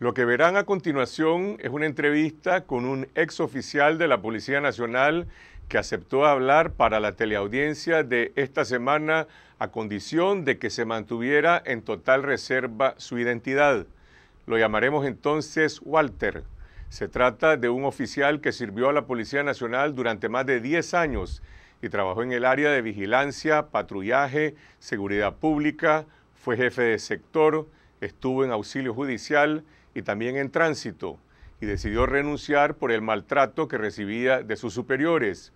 Lo que verán a continuación es una entrevista con un ex oficial de la Policía Nacional que aceptó hablar para la teleaudiencia de esta semana a condición de que se mantuviera en total reserva su identidad. Lo llamaremos entonces Walter. Se trata de un oficial que sirvió a la Policía Nacional durante más de 10 años y trabajó en el área de vigilancia, patrullaje, seguridad pública, fue jefe de sector, estuvo en auxilio judicial y también en tránsito, y decidió renunciar por el maltrato que recibía de sus superiores.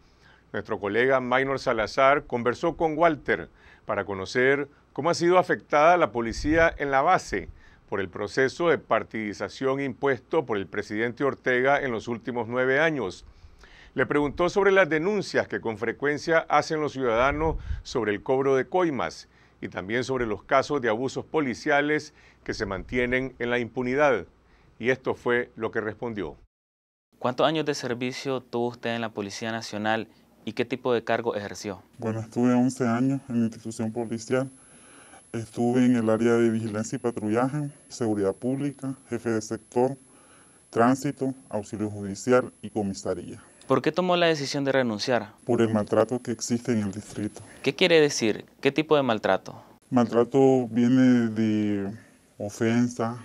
Nuestro colega Maynor Salazar conversó con Walter para conocer cómo ha sido afectada la policía en la base por el proceso de partidización impuesto por el presidente Ortega en los últimos nueve años. Le preguntó sobre las denuncias que con frecuencia hacen los ciudadanos sobre el cobro de coimas y también sobre los casos de abusos policiales que se mantienen en la impunidad. Y esto fue lo que respondió. ¿Cuántos años de servicio tuvo usted en la Policía Nacional y qué tipo de cargo ejerció? Bueno, estuve 11 años en la institución policial. Estuve en el área de vigilancia y patrullaje, seguridad pública, jefe de sector, tránsito, auxilio judicial y comisaría. ¿Por qué tomó la decisión de renunciar? Por el maltrato que existe en el distrito. ¿Qué quiere decir? ¿Qué tipo de maltrato? Maltrato viene de ofensa,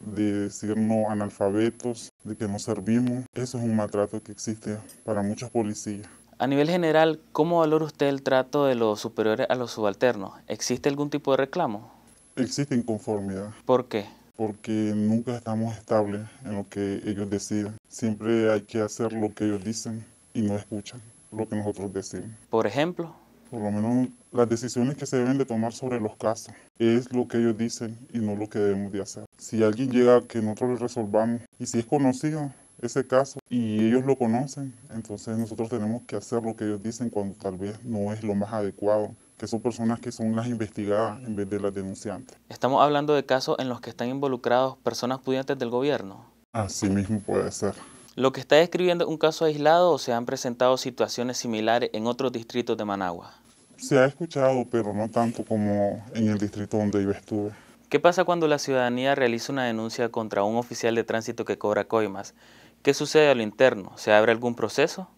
de decirnos analfabetos, de que no servimos. Eso es un maltrato que existe para muchos policías. A nivel general, ¿cómo valora usted el trato de los superiores a los subalternos? ¿Existe algún tipo de reclamo? Existe inconformidad. ¿Por qué? Porque nunca estamos estables en lo que ellos deciden. Siempre hay que hacer lo que ellos dicen y no escuchan lo que nosotros decimos. Por ejemplo, por lo menos las decisiones que se deben de tomar sobre los casos es lo que ellos dicen y no lo que debemos de hacer. Si alguien llega a que nosotros le resolvamos y si es conocido ese caso y ellos lo conocen, entonces nosotros tenemos que hacer lo que ellos dicen cuando tal vez no es lo más adecuado que son personas que son las investigadas en vez de las denunciantes. Estamos hablando de casos en los que están involucrados personas pudientes del gobierno. Así mismo puede ser. ¿Lo que está describiendo es un caso aislado o se han presentado situaciones similares en otros distritos de Managua? Se ha escuchado, pero no tanto como en el distrito donde yo estuve. ¿Qué pasa cuando la ciudadanía realiza una denuncia contra un oficial de tránsito que cobra coimas? ¿Qué sucede a lo interno? ¿Se abre algún proceso?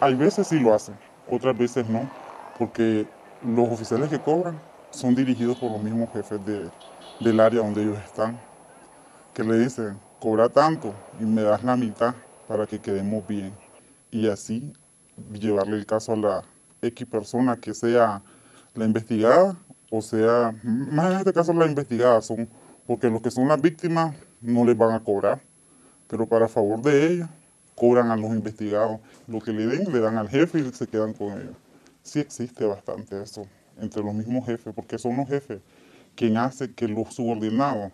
Hay veces sí lo hacen, otras veces no, porque los oficiales que cobran son dirigidos por los mismos jefes de, del área donde ellos están, que le dicen, cobra tanto y me das la mitad para que quedemos bien. Y así llevarle el caso a la X persona que sea la investigada o sea, más en este caso la investigada, son, porque los que son las víctimas no les van a cobrar, pero para favor de ellas cobran a los investigados. Lo que le den, le dan al jefe y se quedan con ellos. Sí existe bastante eso entre los mismos jefes, porque son los jefes quien hace que los subordinados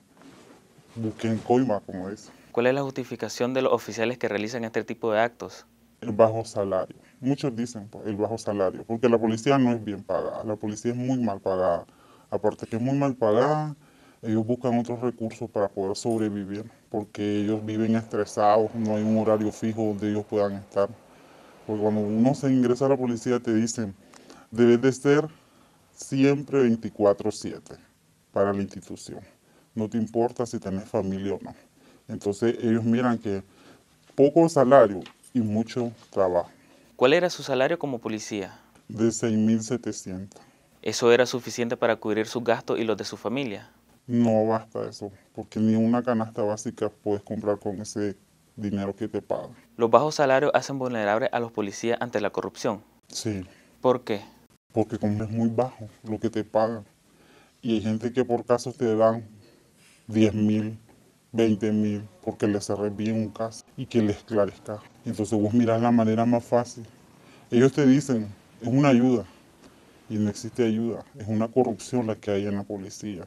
busquen coima, como es. ¿Cuál es la justificación de los oficiales que realizan este tipo de actos? El bajo salario. Muchos dicen pues, el bajo salario, porque la policía no es bien pagada, la policía es muy mal pagada. Aparte que es muy mal pagada, ellos buscan otros recursos para poder sobrevivir, porque ellos viven estresados, no hay un horario fijo donde ellos puedan estar. Porque cuando uno se ingresa a la policía te dicen, debes de ser siempre 24/7 para la institución. No te importa si tenés familia o no. Entonces ellos miran que poco salario y mucho trabajo. ¿Cuál era su salario como policía? De 6.700. ¿Eso era suficiente para cubrir sus gastos y los de su familia? No basta eso, porque ni una canasta básica puedes comprar con ese dinero que te pagan. ¿Los bajos salarios hacen vulnerables a los policías ante la corrupción? Sí. ¿Por qué? Porque como es muy bajo lo que te pagan. Y hay gente que por casos te dan 10 mil, 20 mil, porque les cerré bien un caso y que les esclarezca. Entonces vos mirás la manera más fácil. Ellos te dicen, es una ayuda. Y no existe ayuda, es una corrupción la que hay en la policía.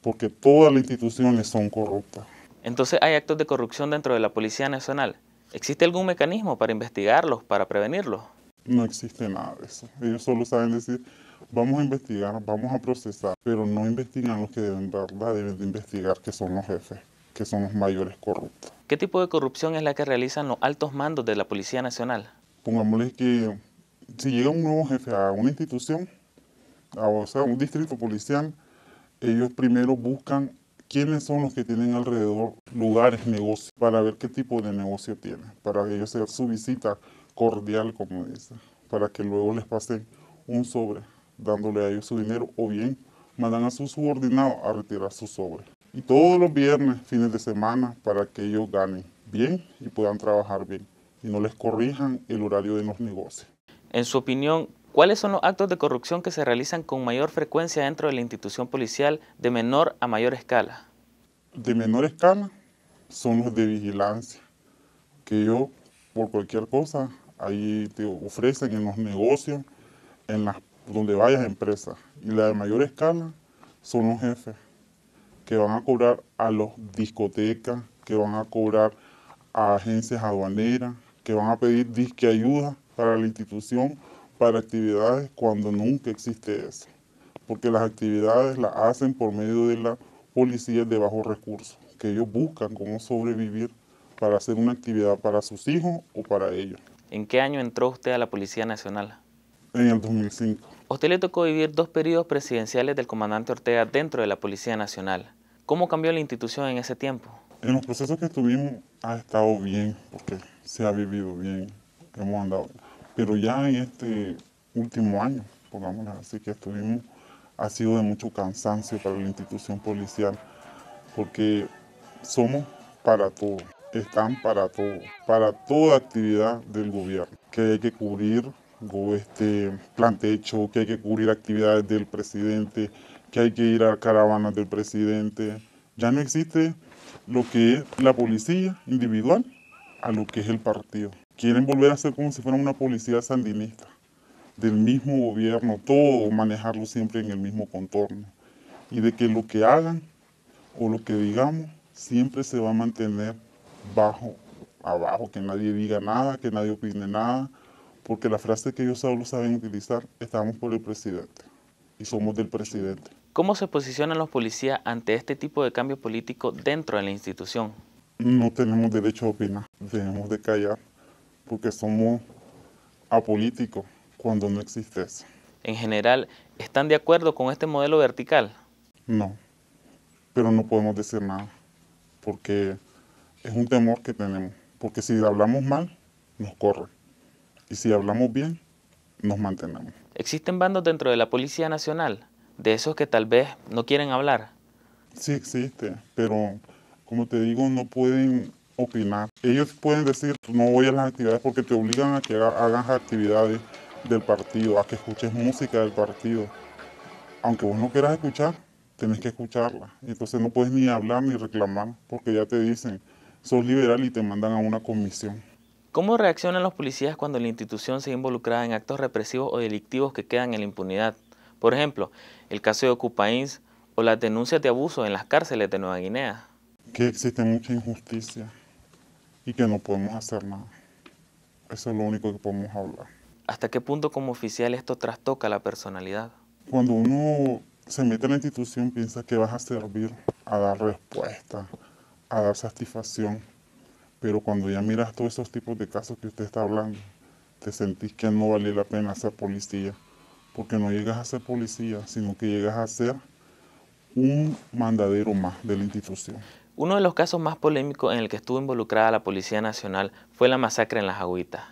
Porque todas las instituciones son corruptas. Entonces hay actos de corrupción dentro de la Policía Nacional. ¿Existe algún mecanismo para investigarlos, para prevenirlos? No existe nada de eso. Ellos solo saben decir, vamos a investigar, vamos a procesar, pero no investigan los que deben, verdad, deben de investigar, que son los jefes, que son los mayores corruptos. ¿Qué tipo de corrupción es la que realizan los altos mandos de la Policía Nacional? Pongámosle que si llega un nuevo jefe a una institución, a, o sea, un distrito policial, ellos primero buscan quiénes son los que tienen alrededor lugares, negocios, para ver qué tipo de negocio tienen, para ellos hacer su visita cordial, como dice, para que luego les pasen un sobre dándole a ellos su dinero o bien mandan a su subordinado a retirar su sobre. Y todos los viernes, fines de semana, para que ellos ganen bien y puedan trabajar bien y no les corrijan el horario de los negocios. En su opinión, ¿cuáles son los actos de corrupción que se realizan con mayor frecuencia dentro de la institución policial de menor a mayor escala? De menor escala son los de vigilancia, que yo por cualquier cosa ahí te ofrecen en los negocios, en las donde vayas empresas. Y la de mayor escala son los jefes, que van a cobrar a los discotecas, que van a cobrar a agencias aduaneras, que van a pedir disque ayuda para la institución para actividades cuando nunca existe eso. Porque las actividades las hacen por medio de la policía de bajos recursos, que ellos buscan cómo sobrevivir para hacer una actividad para sus hijos o para ellos. ¿En qué año entró usted a la Policía Nacional? En el 2005. usted le tocó vivir dos periodos presidenciales del comandante Ortega dentro de la Policía Nacional. ¿Cómo cambió la institución en ese tiempo? En los procesos que estuvimos ha estado bien, porque se ha vivido bien, hemos andado. Pero ya en este último año, pongámoslo así, que estuvimos, ha sido de mucho cansancio para la institución policial, porque somos para todo, están para todo, para toda actividad del gobierno, que hay que cubrir este plan techo, que hay que cubrir actividades del presidente, que hay que ir a caravanas del presidente. Ya no existe lo que es la policía individual a lo que es el partido. Quieren volver a ser como si fuera una policía sandinista, del mismo gobierno, todo manejarlo siempre en el mismo contorno. Y de que lo que hagan o lo que digamos siempre se va a mantener bajo, abajo, que nadie diga nada, que nadie opine nada, porque la frase que ellos solo saben utilizar, estamos por el presidente y somos del presidente. ¿Cómo se posicionan los policías ante este tipo de cambio político dentro de la institución? No tenemos derecho a opinar, debemos de callar, porque somos apolíticos cuando no existe eso. En general, ¿están de acuerdo con este modelo vertical? No, pero no podemos decir nada, porque es un temor que tenemos, porque si hablamos mal, nos corren, y si hablamos bien, nos mantenemos. ¿Existen bandos dentro de la Policía Nacional? de esos que tal vez no quieren hablar? Sí existe, pero como te digo, no pueden opinar. Ellos pueden decir, no voy a las actividades porque te obligan a que hagas actividades del partido, a que escuches música del partido. Aunque vos no quieras escuchar, tenés que escucharla. Entonces no puedes ni hablar ni reclamar porque ya te dicen, sos liberal y te mandan a una comisión. ¿Cómo reaccionan los policías cuando la institución se involucrada en actos represivos o delictivos que quedan en la impunidad? Por ejemplo, el caso de Ocupains o las denuncias de abuso en las cárceles de Nueva Guinea. Que existe mucha injusticia y que no podemos hacer nada. Eso es lo único que podemos hablar. ¿Hasta qué punto como oficial esto trastoca la personalidad? Cuando uno se mete en la institución piensa que vas a servir a dar respuesta, a dar satisfacción, pero cuando ya miras todos esos tipos de casos que usted está hablando, te sentís que no vale la pena ser policía porque no llegas a ser policía, sino que llegas a ser un mandadero más de la institución. Uno de los casos más polémicos en el que estuvo involucrada la Policía Nacional fue la masacre en las Agüitas.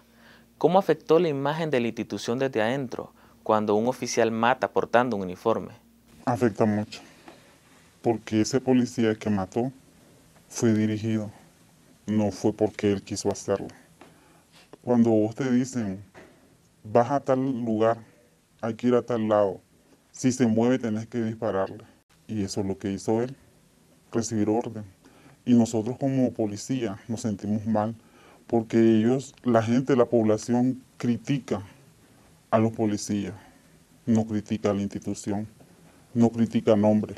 ¿Cómo afectó la imagen de la institución desde adentro cuando un oficial mata portando un uniforme? Afecta mucho, porque ese policía que mató fue dirigido, no fue porque él quiso hacerlo. Cuando vos te dicen, vas a tal lugar hay que ir a tal lado. Si se mueve tenés que dispararle. Y eso es lo que hizo él, recibir orden. Y nosotros como policía nos sentimos mal porque ellos, la gente, la población critica a los policías, no critica a la institución, no critica nombre,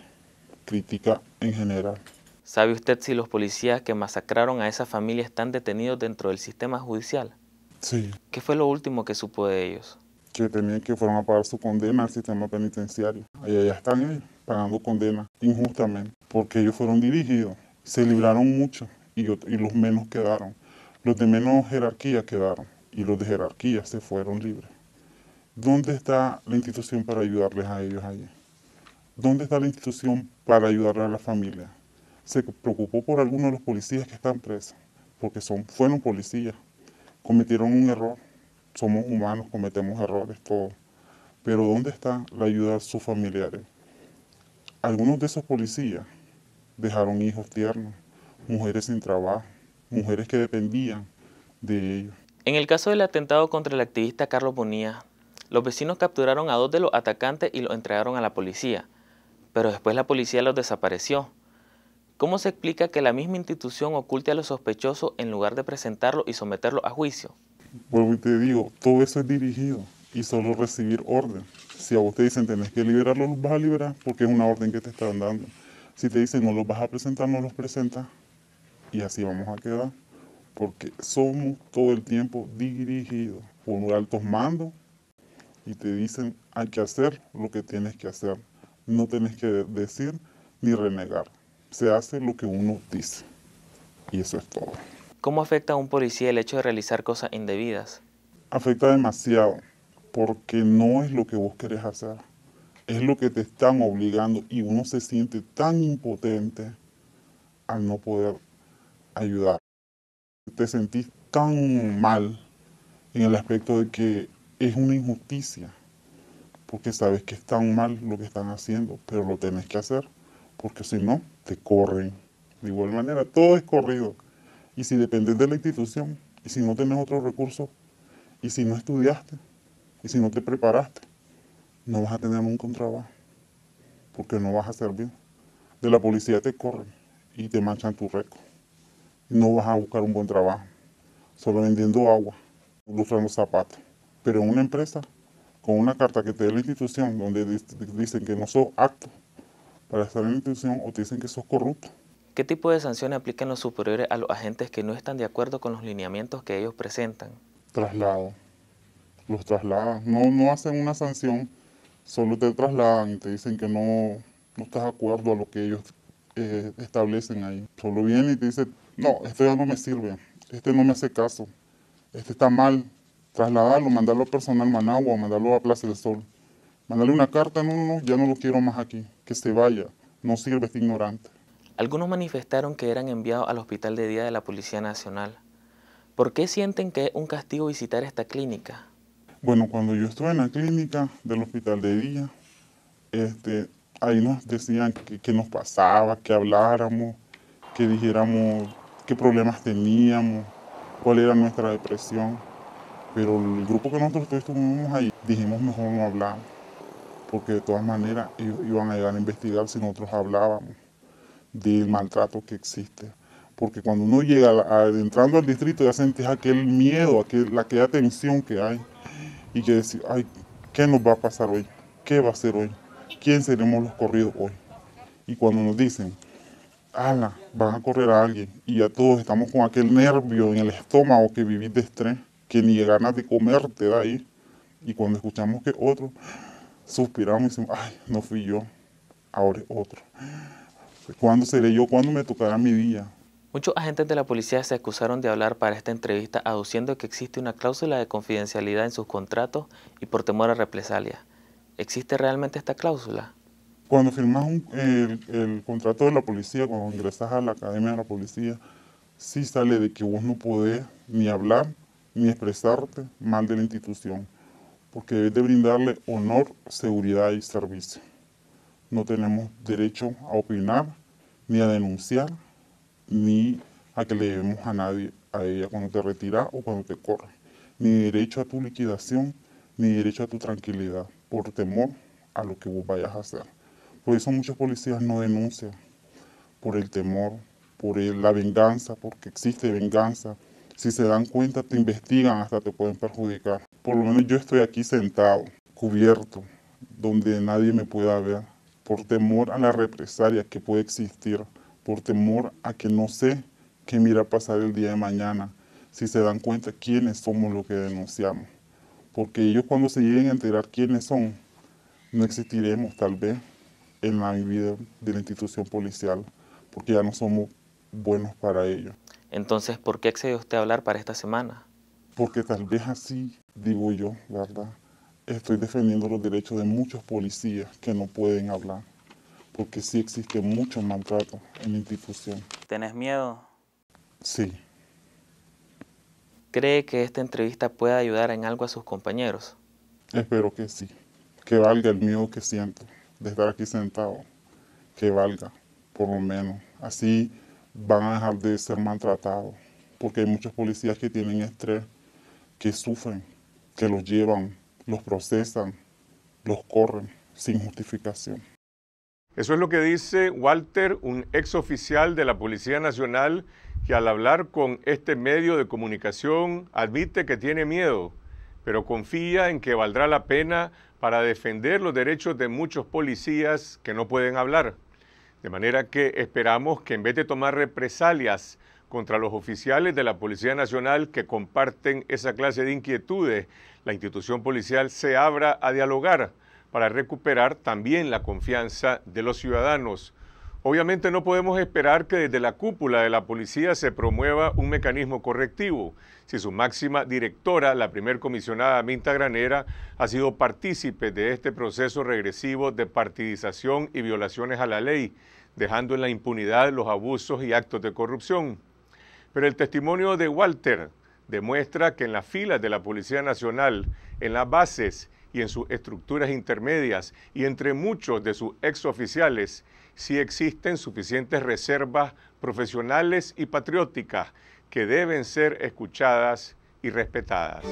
critica en general. ¿Sabe usted si los policías que masacraron a esa familia están detenidos dentro del sistema judicial? Sí. ¿Qué fue lo último que supo de ellos? que tenían que fueron a pagar su condena al sistema penitenciario. Allá ya están ellos pagando condena injustamente, porque ellos fueron dirigidos, se libraron mucho y, y los menos quedaron. Los de menos jerarquía quedaron y los de jerarquía se fueron libres. ¿Dónde está la institución para ayudarles a ellos allí? ¿Dónde está la institución para ayudar a la familia? se preocupó por algunos de los policías que están presos, porque son, fueron policías, cometieron un error, somos humanos, cometemos errores todos, pero ¿dónde está la ayuda a sus familiares? Algunos de esos policías dejaron hijos tiernos, mujeres sin trabajo, mujeres que dependían de ellos. En el caso del atentado contra el activista Carlos Bonilla, los vecinos capturaron a dos de los atacantes y los entregaron a la policía, pero después la policía los desapareció. ¿Cómo se explica que la misma institución oculte a los sospechosos en lugar de presentarlo y someterlo a juicio? Vuelvo y te digo, todo eso es dirigido y solo recibir orden. Si a vos te dicen tenés que liberarlo, los vas a liberar porque es una orden que te están dando. Si te dicen no los vas a presentar, no los presentas y así vamos a quedar. Porque somos todo el tiempo dirigidos por altos mandos y te dicen hay que hacer lo que tienes que hacer. No tienes que decir ni renegar. Se hace lo que uno dice. Y eso es todo. ¿Cómo afecta a un policía el hecho de realizar cosas indebidas? Afecta demasiado, porque no es lo que vos querés hacer. Es lo que te están obligando y uno se siente tan impotente al no poder ayudar. Te sentís tan mal en el aspecto de que es una injusticia, porque sabes que es tan mal lo que están haciendo, pero lo tenés que hacer, porque si no, te corren. De igual manera, todo es corrido. Y si dependes de la institución, y si no tenés otro recurso, y si no estudiaste, y si no te preparaste, no vas a tener nunca un trabajo, porque no vas a servir. De la policía te corren y te manchan tu récord no vas a buscar un buen trabajo, solo vendiendo agua, lustrando zapatos. Pero en una empresa, con una carta que te dé la institución, donde dicen que no sos apto para estar en la institución o te dicen que sos corrupto. ¿Qué tipo de sanciones aplican los superiores a los agentes que no están de acuerdo con los lineamientos que ellos presentan? Traslado. Los trasladan. No, no hacen una sanción, solo te trasladan y te dicen que no, no estás de acuerdo a lo que ellos eh, establecen ahí. Solo vienen y te dicen, no, este ya no me sirve, este no me hace caso, este está mal, trasladarlo, mandarlo a personal Managua, mandarlo a Plaza del Sol. Mandarle una carta, no, no, ya no lo quiero más aquí, que se vaya, no sirve, este ignorante. Algunos manifestaron que eran enviados al hospital de día de la Policía Nacional. ¿Por qué sienten que es un castigo visitar esta clínica? Bueno, cuando yo estuve en la clínica del hospital de día, este, ahí nos decían que, nos pasaba, que habláramos, que dijéramos qué problemas teníamos, cuál era nuestra depresión. Pero el grupo que nosotros estuvimos ahí, dijimos mejor no hablar, porque de todas maneras ellos iban a llegar a investigar si nosotros hablábamos del maltrato que existe. Porque cuando uno llega entrando al distrito ya sentís aquel miedo, aquel, aquella tensión que hay. Y que decís, ay, ¿qué nos va a pasar hoy? ¿Qué va a ser hoy? quién seremos los corridos hoy. Y cuando nos dicen, ala, van a correr a alguien, y ya todos estamos con aquel nervio en el estómago que vivís de estrés, que ni ganas de comer te da ahí. Y cuando escuchamos que otro, suspiramos y decimos, ay, no fui yo, ahora es otro. ¿Cuándo seré yo? ¿Cuándo me tocará mi día? Muchos agentes de la policía se acusaron de hablar para esta entrevista aduciendo que existe una cláusula de confidencialidad en sus contratos y por temor a represalias. ¿Existe realmente esta cláusula? Cuando firmas el, contrato de la policía, cuando ingresas a la academia de la policía, sí sale de que vos no podés ni hablar ni expresarte mal de la institución, porque debes de brindarle honor, seguridad y servicio. No tenemos derecho a opinar, ni a denunciar, ni a que le debemos a nadie, a ella cuando te retiras o cuando te corres. Ni derecho a tu liquidación, ni derecho a tu tranquilidad por temor a lo que vos vayas a hacer. Por eso muchos policías no denuncian, por el temor, por la venganza, porque existe venganza. Si se dan cuenta, te investigan, hasta te pueden perjudicar. Por lo menos yo estoy aquí sentado, cubierto, donde nadie me pueda ver, por temor a la represalia que puede existir, por temor a que no sé qué mira pasar el día de mañana, si se dan cuenta quiénes somos los que denunciamos porque ellos cuando se lleguen a enterar quiénes son, no existiremos tal vez en la vida de la institución policial, porque ya no somos buenos para ellos. Entonces, ¿por qué accedió usted a hablar para esta semana? Porque tal vez así, digo yo, ¿verdad? Estoy defendiendo los derechos de muchos policías que no pueden hablar, porque sí existe mucho maltrato en la institución. ¿Tenés miedo? Sí. ¿Cree que esta entrevista pueda ayudar en algo a sus compañeros? Espero que sí, que valga el miedo que siento de estar aquí sentado, que valga, por lo menos. Así van a dejar de ser maltratados, porque hay muchos policías que tienen estrés, que sufren, que los llevan, los procesan, los corren sin justificación. Eso es lo que dice Walter, un ex oficial de la Policía Nacional, que al hablar con este medio de comunicación admite que tiene miedo, pero confía en que valdrá la pena para defender los derechos de muchos policías que no pueden hablar. De manera que esperamos que en vez de tomar represalias contra los oficiales de la Policía Nacional que comparten esa clase de inquietudes, la institución policial se abra a dialogar para recuperar también la confianza de los ciudadanos. Obviamente no podemos esperar que desde la cúpula de la policía se promueva un mecanismo correctivo, si su máxima directora, la primer comisionada Minta Granera, ha sido partícipe de este proceso regresivo de partidización y violaciones a la ley, dejando en la impunidad los abusos y actos de corrupción. Pero el testimonio de Walter demuestra que en las filas de la Policía Nacional, en las bases y en sus estructuras intermedias y entre muchos de sus exoficiales, sí existen suficientes reservas profesionales y patrióticas que deben ser escuchadas y respetadas.